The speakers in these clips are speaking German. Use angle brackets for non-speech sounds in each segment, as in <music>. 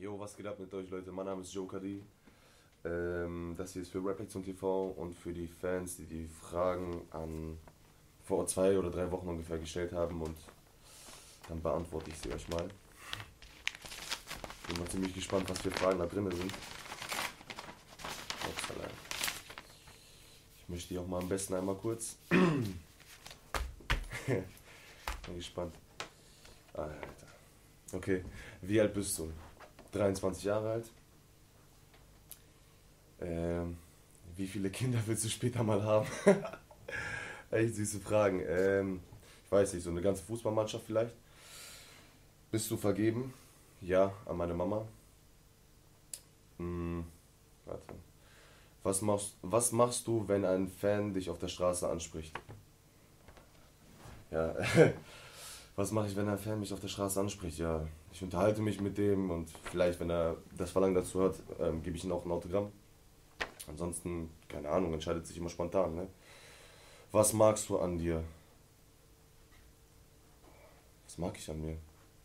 Jo, was geht ab mit euch, Leute? Mein Name ist Joker D. Ähm, das hier ist für Raplex TV und für die Fans, die die Fragen an vor zwei oder drei Wochen ungefähr gestellt haben und dann beantworte ich sie euch mal. Bin mal ziemlich gespannt, was für Fragen da drin sind. Upsala. Ich möchte die auch mal am besten einmal kurz. <coughs> Bin gespannt. Alter. Okay, wie alt bist du? 23 Jahre alt. Ähm, wie viele Kinder willst du später mal haben? <laughs> Echt süße Fragen. Ähm, ich weiß nicht, so eine ganze Fußballmannschaft vielleicht. Bist du vergeben? Ja, an meine Mama. Hm, warte. Was machst, was machst du, wenn ein Fan dich auf der Straße anspricht? Ja, <laughs> was mache ich, wenn ein Fan mich auf der Straße anspricht? Ja, ich unterhalte mich mit dem und vielleicht, wenn er das Verlangen dazu hat, ähm, gebe ich ihm auch ein Autogramm. Ansonsten, keine Ahnung, entscheidet sich immer spontan. Ne? Was magst du an dir? Was mag ich an mir?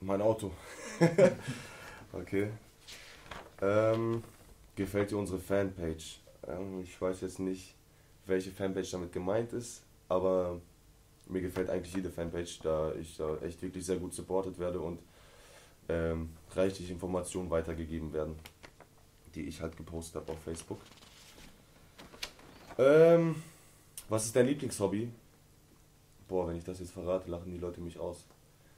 Mein Auto. <laughs> okay. Ähm, gefällt dir unsere Fanpage? Ähm, ich weiß jetzt nicht, welche Fanpage damit gemeint ist, aber mir gefällt eigentlich jede Fanpage, da ich da echt wirklich sehr gut supportet werde und ähm, reichlich Informationen weitergegeben werden, die ich halt gepostet habe auf Facebook. Ähm, was ist dein Lieblingshobby? Boah, wenn ich das jetzt verrate, lachen die Leute mich aus.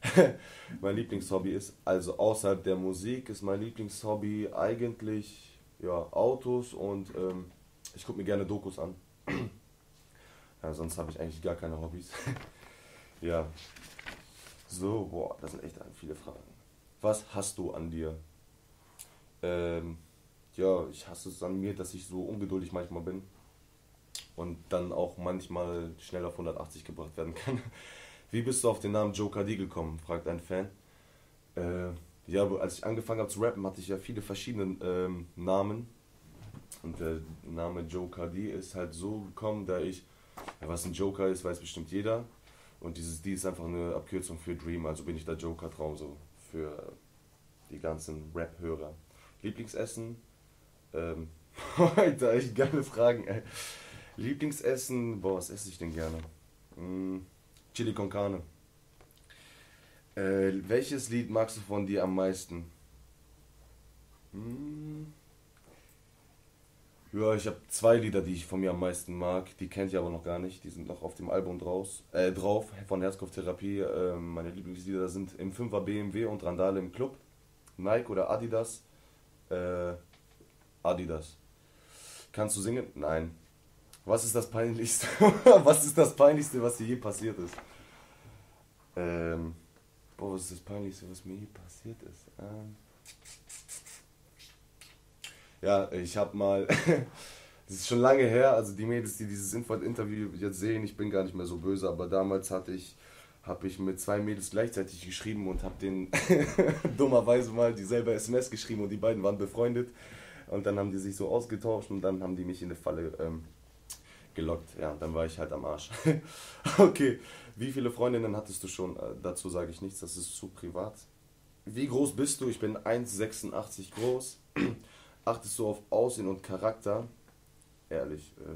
<laughs> mein Lieblingshobby ist, also außerhalb der Musik, ist mein Lieblingshobby eigentlich ja, Autos und ähm, ich gucke mir gerne Dokus an. <clears throat> ja, sonst habe ich eigentlich gar keine Hobbys. <laughs> ja. So, boah, das sind echt viele Fragen. Was hast du an dir? Ähm, ja, ich hasse es an mir, dass ich so ungeduldig manchmal bin und dann auch manchmal schnell auf 180 gebracht werden kann. <laughs> Wie bist du auf den Namen Joe Cardi gekommen? fragt ein Fan. Äh, ja, als ich angefangen habe zu rappen, hatte ich ja viele verschiedene ähm, Namen. Und der Name Joe Cardi ist halt so gekommen, da ich, ja, was ein Joker ist, weiß bestimmt jeder. Und dieses D ist einfach eine Abkürzung für Dream, also bin ich der Joker-Traum so für die ganzen Rap-Hörer. Lieblingsessen? Ähm, <laughs> Alter, echt geile Fragen, ey. Lieblingsessen? Boah, was esse ich denn gerne? Hm, Chili con Carne. Äh, welches Lied magst du von dir am meisten? Hm. Ja, ich habe zwei Lieder, die ich von mir am meisten mag. Die kennt ihr aber noch gar nicht. Die sind noch auf dem Album draus, äh, drauf von Herzkopftherapie. Äh, meine Lieblingslieder sind im 5er BMW und Randale im Club. Nike oder Adidas? Äh, Adidas. Kannst du singen? Nein. Was ist das Peinlichste? <laughs> was ist das Peinlichste, was dir je passiert ist? Ähm, boah, was ist das Peinlichste, was mir je passiert ist? Ähm, ja, ich habe mal, <laughs> das ist schon lange her, also die Mädels, die dieses Interview jetzt sehen, ich bin gar nicht mehr so böse, aber damals hatte ich, habe ich mit zwei Mädels gleichzeitig geschrieben und habe denen <laughs> dummerweise mal dieselbe SMS geschrieben und die beiden waren befreundet und dann haben die sich so ausgetauscht und dann haben die mich in eine Falle ähm, gelockt. Ja, dann war ich halt am Arsch. <laughs> okay, wie viele Freundinnen hattest du schon? Äh, dazu sage ich nichts, das ist zu privat. Wie groß bist du? Ich bin 1,86 groß. Achtest du auf Aussehen und Charakter? Ehrlich, äh,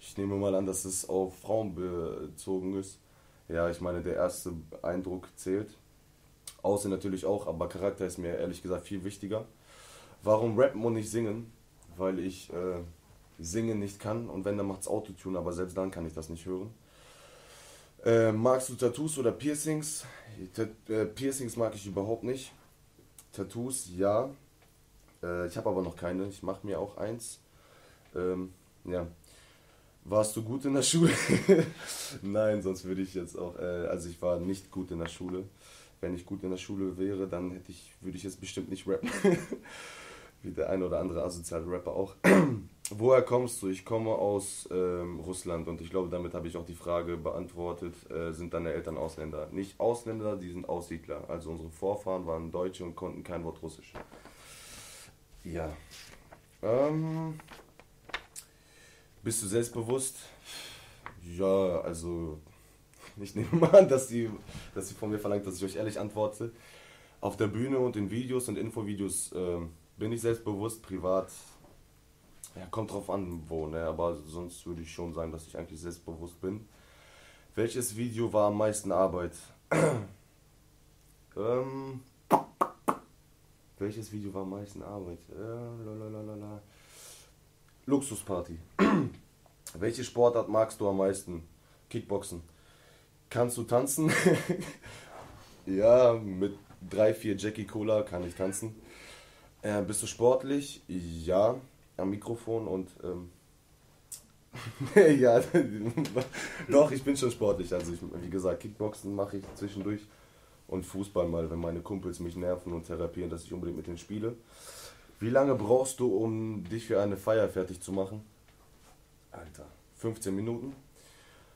ich nehme mal an, dass es auf Frauen bezogen ist. Ja, ich meine, der erste Eindruck zählt. Aussehen natürlich auch, aber Charakter ist mir ehrlich gesagt viel wichtiger. Warum rappen und nicht singen? Weil ich äh, singen nicht kann und wenn, dann macht's Autotune, aber selbst dann kann ich das nicht hören. Äh, magst du Tattoos oder Piercings? T äh, Piercings mag ich überhaupt nicht. Tattoos, ja. Äh, ich habe aber noch keine. Ich mache mir auch eins. Ähm, ja. Warst du gut in der Schule? <laughs> Nein, sonst würde ich jetzt auch. Äh, also ich war nicht gut in der Schule. Wenn ich gut in der Schule wäre, dann hätte ich, würde ich jetzt bestimmt nicht rappen. <laughs> Wie der ein oder andere asoziale Rapper auch. <clears throat> Woher kommst du? Ich komme aus ähm, Russland und ich glaube, damit habe ich auch die Frage beantwortet, äh, sind deine Eltern Ausländer? Nicht Ausländer, die sind Aussiedler. Also unsere Vorfahren waren Deutsche und konnten kein Wort Russisch. Ja. Ähm, bist du selbstbewusst? Ja, also ich nehme mal an, dass sie, dass von mir verlangt, dass ich euch ehrlich antworte. Auf der Bühne und in Videos und Infovideos äh, bin ich selbstbewusst, privat. Ja, kommt drauf an, wo, ne? Aber sonst würde ich schon sagen, dass ich eigentlich selbstbewusst bin. Welches Video war am meisten Arbeit? <clears throat> ähm, welches Video war am meisten Arbeit? Äh, Luxusparty. <clears throat> Welche Sportart magst du am meisten? Kickboxen. Kannst du tanzen? <laughs> ja, mit 3, 4 Jackie Cola kann ich tanzen. Äh, bist du sportlich? Ja, am Mikrofon und ähm, <laughs> ja, <laughs> doch, ich bin schon sportlich. Also ich, wie gesagt, Kickboxen mache ich zwischendurch und Fußball mal, wenn meine Kumpels mich nerven und therapieren, dass ich unbedingt mit denen spiele. Wie lange brauchst du, um dich für eine Feier fertig zu machen? Alter, 15 Minuten.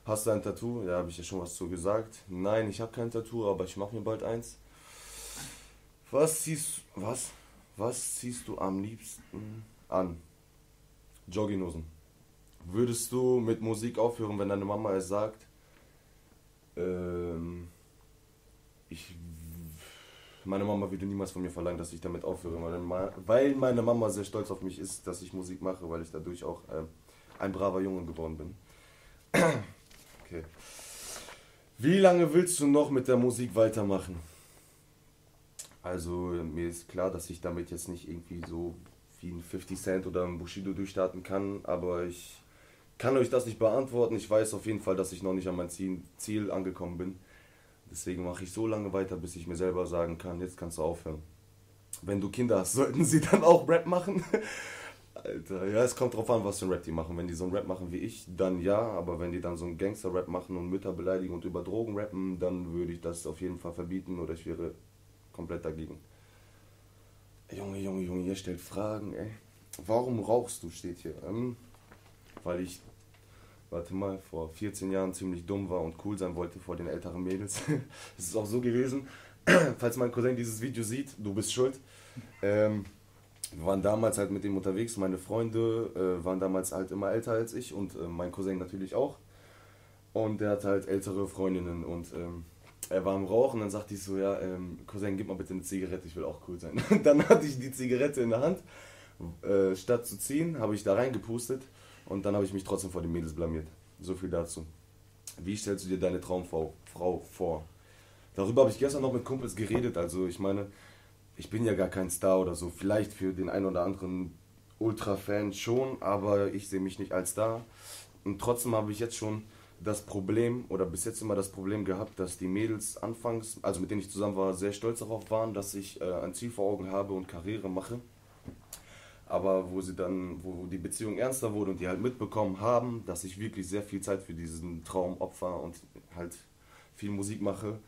Hast du ein Tattoo? Ja, habe ich ja schon was zu gesagt. Nein, ich habe kein Tattoo, aber ich mache mir bald eins. Was ziehst was? Was ziehst du am liebsten an? Jogginghosen. Würdest du mit Musik aufhören, wenn deine Mama es sagt? Ähm, ich, meine Mama würde niemals von mir verlangen, dass ich damit aufhöre, weil meine Mama sehr stolz auf mich ist, dass ich Musik mache, weil ich dadurch auch äh, ein braver Junge geworden bin. <clears throat> okay. Wie lange willst du noch mit der Musik weitermachen? Also mir ist klar, dass ich damit jetzt nicht irgendwie so wie ein 50 Cent oder ein Bushido durchstarten kann, aber ich kann euch das nicht beantworten. Ich weiß auf jeden Fall, dass ich noch nicht an mein Ziel, Ziel angekommen bin. Deswegen mache ich so lange weiter, bis ich mir selber sagen kann, jetzt kannst du aufhören. Wenn du Kinder hast, <laughs> sollten sie dann auch Rap machen? <laughs> Alter, ja, es kommt drauf an, was für ein Rap die machen. Wenn die so einen Rap machen wie ich, dann ja, aber wenn die dann so einen Gangster-Rap machen und Mütter beleidigen und über Drogen rappen, dann würde ich das auf jeden Fall verbieten oder ich wäre komplett dagegen. Junge, Junge, Junge, ihr stellt Fragen, ey. Warum rauchst du, steht hier. Ähm, weil ich, warte mal, vor 14 Jahren ziemlich dumm war und cool sein wollte vor den älteren Mädels. <laughs> Es ist auch so gewesen. <clears throat> Falls mein Cousin dieses Video sieht, du bist schuld. Ähm, wir waren damals halt mit ihm unterwegs. Meine Freunde äh, waren damals halt immer älter als ich und äh, mein Cousin natürlich auch. Und der hat halt ältere Freundinnen und ähm, er war am Rauchen. Dann sagte ich so: Ja, ähm, Cousin, gib mal bitte eine Zigarette, ich will auch cool sein. <laughs> Dann hatte ich die Zigarette in der Hand. Äh, statt zu ziehen, habe ich da reingepustet und dann habe ich mich trotzdem vor den Mädels blamiert. So viel dazu. Wie stellst du dir deine Traumfrau Frau vor? Darüber habe ich gestern noch mit Kumpels geredet. Also, ich meine ich bin ja gar kein Star oder so. Vielleicht für den einen oder anderen Ultra-Fan schon, aber ich sehe mich nicht als Star. Und trotzdem habe ich jetzt schon das Problem oder bis jetzt immer das Problem gehabt, dass die Mädels anfangs, also mit denen ich zusammen war, sehr stolz darauf waren, dass ich äh, ein Ziel vor Augen habe und Karriere mache. Aber wo sie dann, wo die Beziehung ernster wurde und die halt mitbekommen haben, dass ich wirklich sehr viel Zeit für diesen Traum opfer und halt viel Musik mache,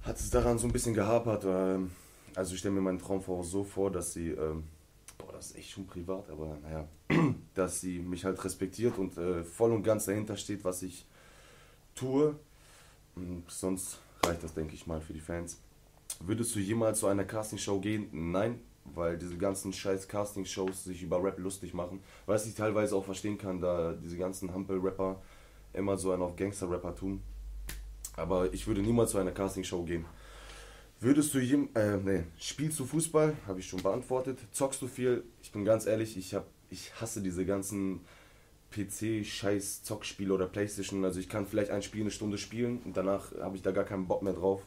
hat es daran so ein bisschen gehapert. Also ich stelle mir meinen Traumfrau so vor, dass sie, ähm, boah, das ist echt schon privat, aber naja, <clears throat> dass sie mich halt respektiert und äh, voll und ganz dahinter steht, was ich tue. Und sonst reicht das, denke ich mal, für die Fans. Würdest du jemals zu einer Castingshow gehen? Nein, weil diese ganzen scheiß Castingshows sich über Rap lustig machen. Was ich teilweise auch verstehen kann, da diese ganzen Hampel-Rapper immer so einen auf Gangster-Rapper tun. Aber ich würde niemals zu einer Castingshow gehen. Würdest du jem, äh, nee, spielst du Fußball? Habe ich schon beantwortet. Zockst du viel? Ich bin ganz ehrlich, ich hab, ich hasse diese ganzen PC-Scheiß Zockspiele oder Playstation. Also ich kann vielleicht ein Spiel eine Stunde spielen und danach habe ich da gar keinen Bock mehr drauf.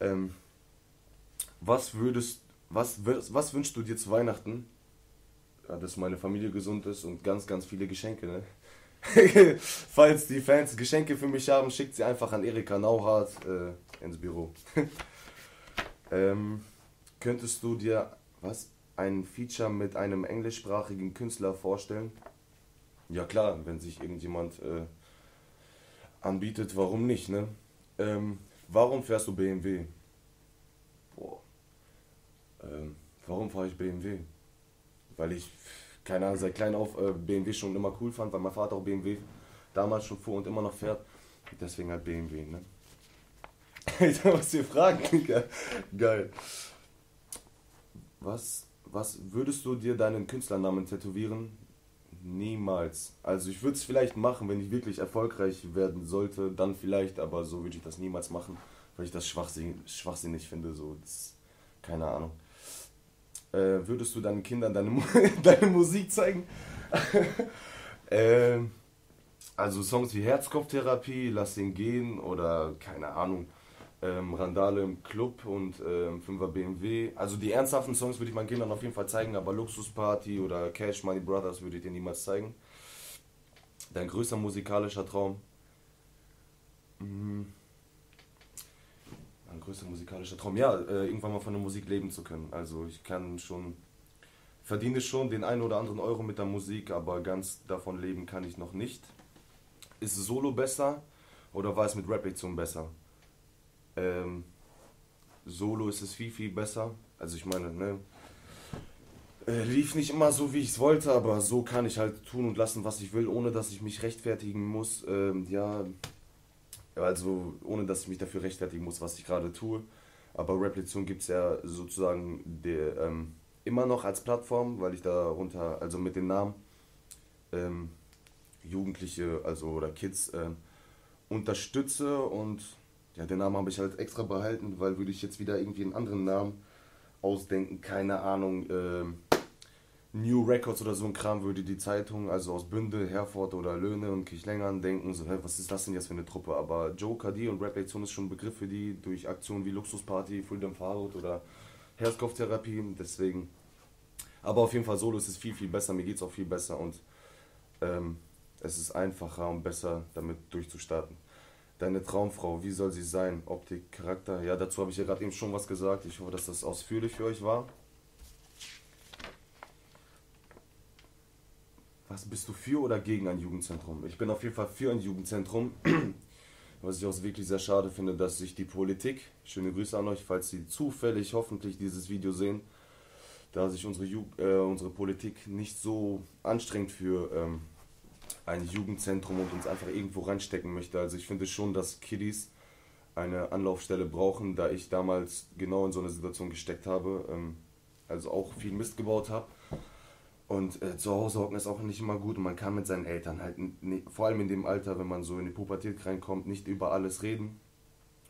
Ähm, was würdest, was, was wünschst du dir zu Weihnachten? Ja, dass meine Familie gesund ist und ganz, ganz viele Geschenke, ne? <laughs> Falls die Fans Geschenke für mich haben, schickt sie einfach an Erika Nauhardt äh, ins Büro. <laughs> ähm, könntest du dir was ein Feature mit einem englischsprachigen Künstler vorstellen? Ja klar, wenn sich irgendjemand äh, anbietet, warum nicht, ne? Ähm, warum fährst du BMW? Ähm, warum fahre ich BMW? Weil ich keine Ahnung, seit klein auf äh, BMW schon immer cool fand, weil mein Vater auch BMW damals schon fuhr und immer noch fährt. Deswegen halt BMW, ne? Alter, was wir fragen. Geil. Was, was würdest du dir deinen Künstlernamen tätowieren? Niemals. Also ich würde es vielleicht machen, wenn ich wirklich erfolgreich werden sollte, dann vielleicht, aber so würde ich das niemals machen, weil ich das schwachsinnig, schwachsinnig finde. So, das, keine Ahnung. Äh, würdest du deinen Kindern deine, <laughs> deine Musik zeigen? <laughs> äh, also Songs wie Herzkopftherapie, Lass ihn gehen oder keine Ahnung, ähm, Randale im Club und ähm, 5er BMW. Also die ernsthaften Songs würde ich meinen Kindern auf jeden Fall zeigen, aber Luxusparty oder Cash Money Brothers würde ich dir niemals zeigen. Dein größter musikalischer Traum? Mhm. Mein größter musikalischer Traum, ja, äh, irgendwann mal von der Musik leben zu können. Also ich kann schon, verdiene schon den einen oder anderen Euro mit der Musik, aber ganz davon leben kann ich noch nicht. Ist Solo besser oder war es mit Rap-Lektion besser? Ähm, Solo ist es viel, viel besser. Also ich meine, ne, äh, lief nicht immer so, wie ich es wollte, aber so kann ich halt tun und lassen, was ich will, ohne dass ich mich rechtfertigen muss. Ähm, ja, also ohne dass ich mich dafür rechtfertigen muss, was ich gerade tue. Aber Replition gibt es ja sozusagen der, ähm, immer noch als Plattform, weil ich darunter, also mit dem Namen ähm, Jugendliche, also oder Kids äh, unterstütze und ja, den Namen habe ich halt extra behalten, weil würde ich jetzt wieder irgendwie einen anderen Namen ausdenken, keine Ahnung, äh, New Records oder so ein Kram würde die Zeitung, also aus Bündel, Herford oder Löhne und Kirchlängern denken, so, hä, was ist das denn jetzt für eine Truppe? Aber Joe, KD und Rap Lektion ist schon ein Begriff für die durch Aktionen wie Luxusparty, Freedom Fahrrad oder Herzkopftherapie, deswegen. Aber auf jeden Fall Solo ist es viel, viel besser, mir geht es auch viel besser und ähm, es ist einfacher und besser damit durchzustarten. Deine Traumfrau, wie soll sie sein? Optik, Charakter? Ja, dazu habe ich ja gerade eben schon was gesagt. Ich hoffe, dass das ausführlich für euch war. Was bist du für oder gegen ein Jugendzentrum? Ich bin auf jeden Fall für ein Jugendzentrum. <clears throat> Was ich auch wirklich sehr schade finde, dass sich die Politik, schöne Grüße an euch, falls Sie zufällig hoffentlich dieses Video sehen, da sich unsere, Ju äh, unsere Politik nicht so anstrengt für ähm, ein Jugendzentrum und uns einfach irgendwo reinstecken möchte. Also ich finde schon, dass Kiddies eine Anlaufstelle brauchen, da ich damals genau in so einer Situation gesteckt habe, ähm, also auch viel Mist gebaut habe und äh, zu Hause hocken ist auch nicht immer gut und man kann mit seinen Eltern halt, ne, vor allem in dem Alter, wenn man so in die Pubertät reinkommt, nicht über alles reden.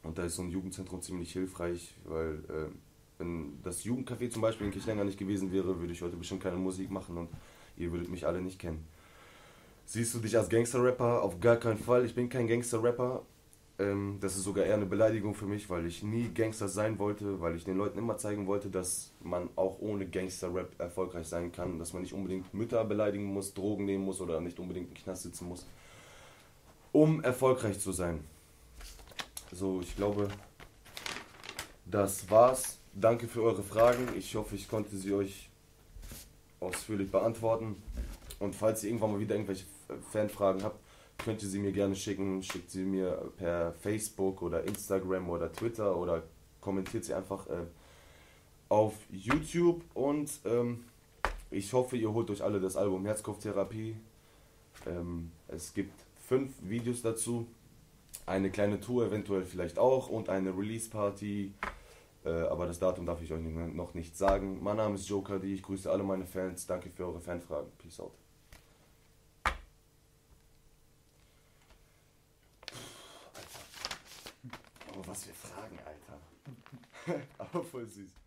Und da ist so ein Jugendzentrum ziemlich hilfreich, weil äh, wenn das Jugendcafé zum Beispiel in Kirchlänger nicht gewesen wäre, würde ich heute bestimmt keine Musik machen und ihr würdet mich alle nicht kennen. Siehst du dich als Gangster-Rapper? Auf gar keinen Fall. Ich bin kein Gangster-Rapper. Ähm, das ist sogar eher eine Beleidigung für mich, weil ich nie Gangster sein wollte, weil ich den Leuten immer zeigen wollte, dass man auch ohne Gangster-Rap erfolgreich sein kann, dass man nicht unbedingt Mütter beleidigen muss, Drogen nehmen muss oder nicht unbedingt im Knast sitzen muss, um erfolgreich zu sein. So, ich glaube, das war's. Danke für eure Fragen. Ich hoffe, ich konnte sie euch ausführlich beantworten. Und falls ihr irgendwann mal wieder irgendwelche Fanfragen habt, könnt ihr sie mir gerne schicken. Schickt sie mir per Facebook oder Instagram oder Twitter oder kommentiert sie einfach äh, auf YouTube. Und ähm, ich hoffe, ihr holt euch alle das Album Herzkopftherapie. Ähm, es gibt fünf Videos dazu. Eine kleine Tour eventuell vielleicht auch und eine Release-Party. Äh, aber das Datum darf ich euch noch nicht sagen. Mein Name ist Joker D. Ich grüße alle meine Fans. Danke für eure Fanfragen. Peace out. Was für Fragen,